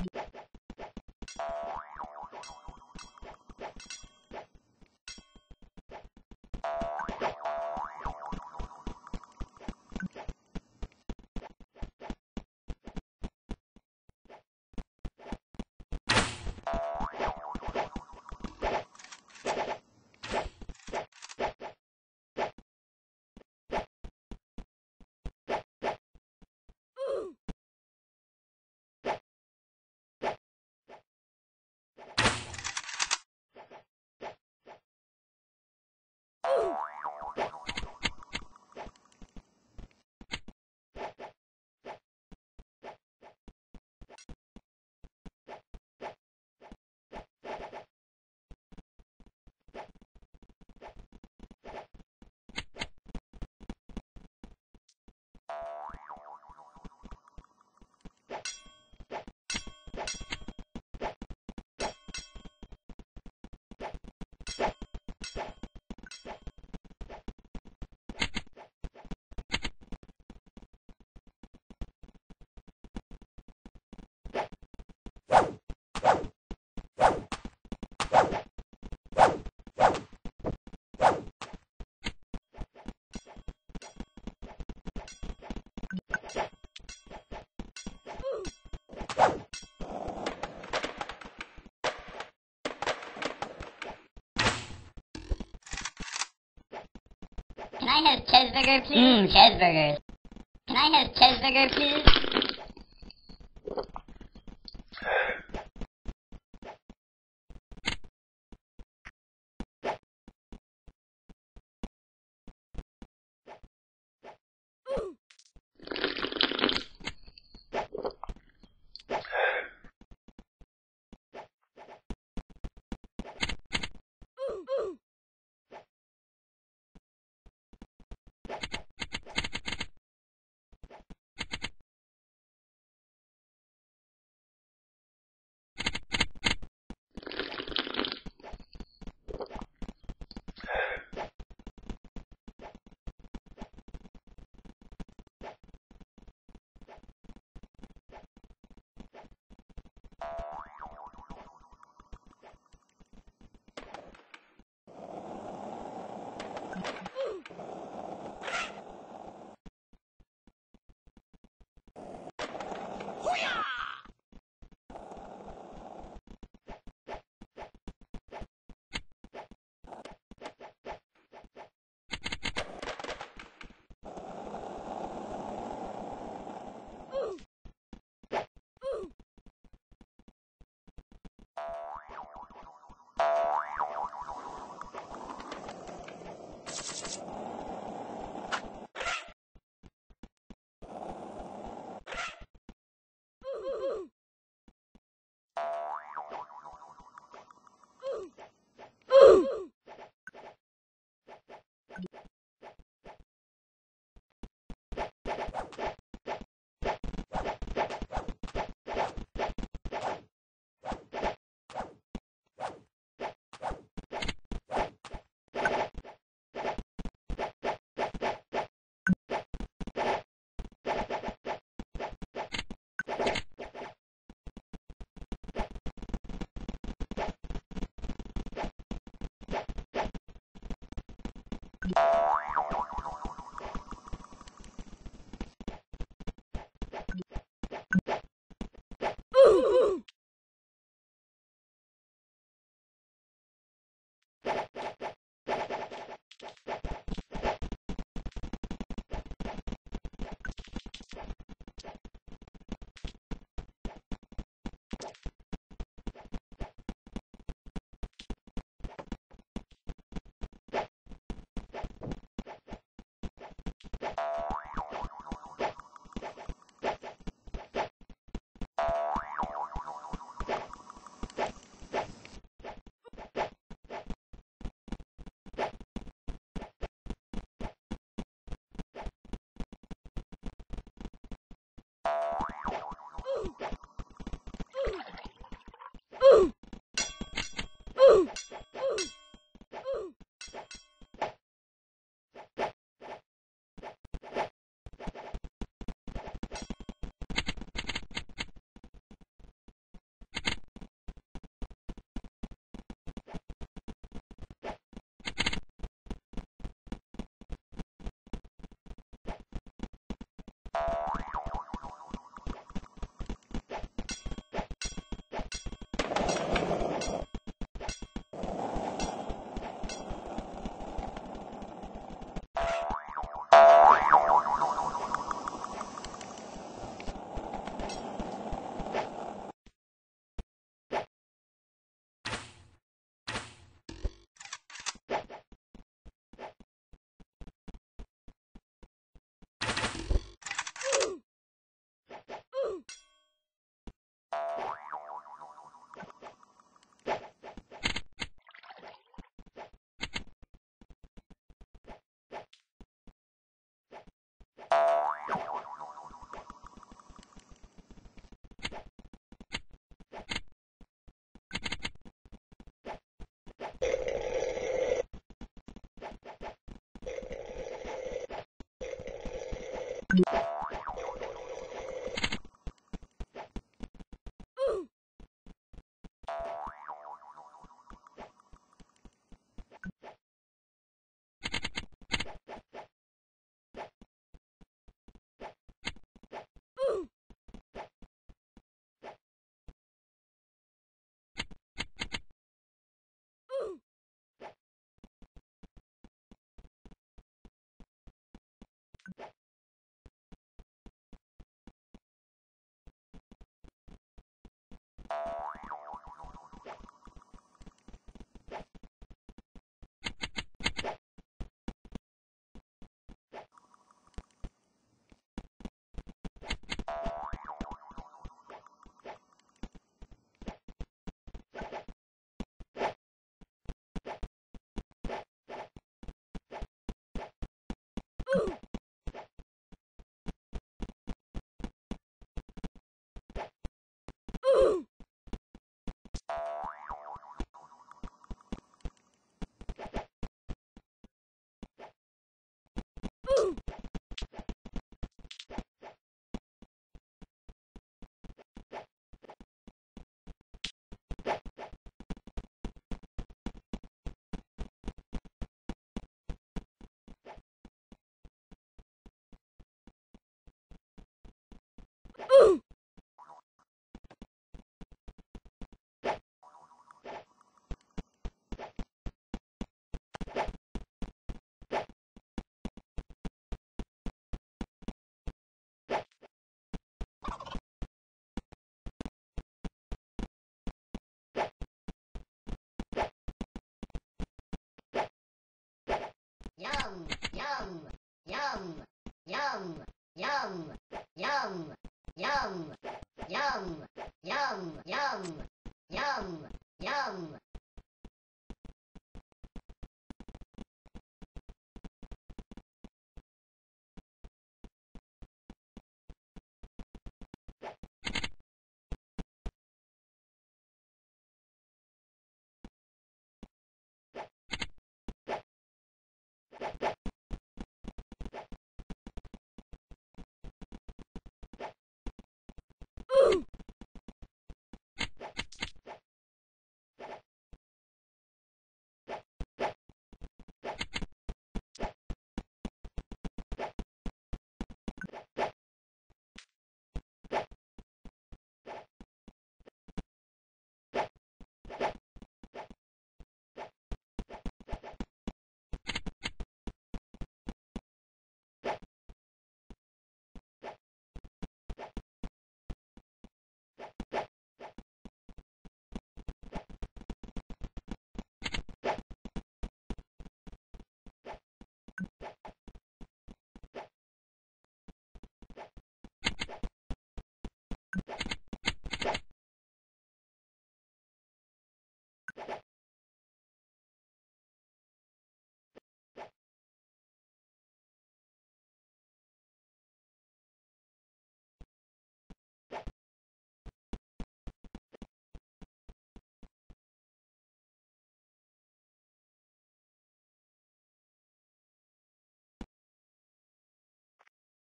Can I have cheeseburger, please? Mmm, cheeseburger. Can I have cheeseburger, please?